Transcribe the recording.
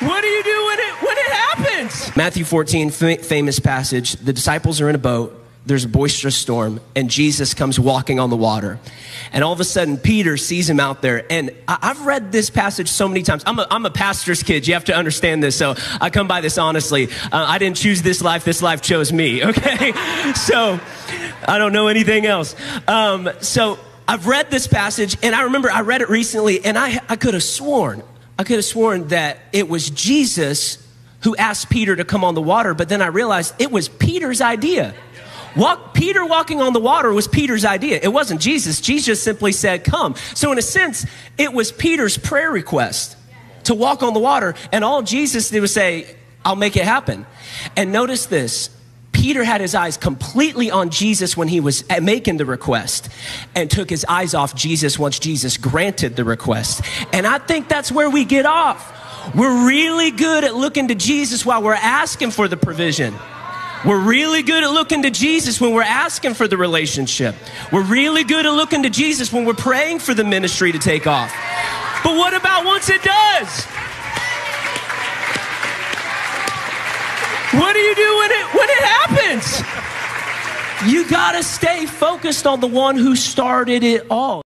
What do you do when it when it happens? Matthew 14, f- famous passage. The disciples are in a boat. There's a boisterous storm, and Jesus comes walking on the water. And all of a sudden, Peter sees him out there. And I, have read this passage so many times. I'm a, I'm a pastor's kid. You have to understand this. So I come by this honestly. Uh, I didn't choose this life. This life chose me. Okay. so I don't know anything else. Um, so I've read this passage, and I remember I read it recently, and I, I could have sworn, I could have sworn that it was Jesus who asked Peter to come on the water, but then I realized it was Peter's idea. Walk, Peter walking on the water was Peter's idea. It wasn't Jesus. Jesus simply said, Come. So, in a sense, it was Peter's prayer request to walk on the water. And all Jesus did was say, I'll make it happen. And notice this Peter had his eyes completely on Jesus when he was uh, making the request and took his eyes off Jesus once Jesus granted the request. And I think that's where we get off. We're really good at looking to Jesus while we're asking for the provision. We're really good at looking to Jesus when we're asking for the relationship. We're really good at looking to Jesus when we're praying for the ministry to take off. But what about once it does? What do you do when it when it happens? You got to stay focused on the one who started it all.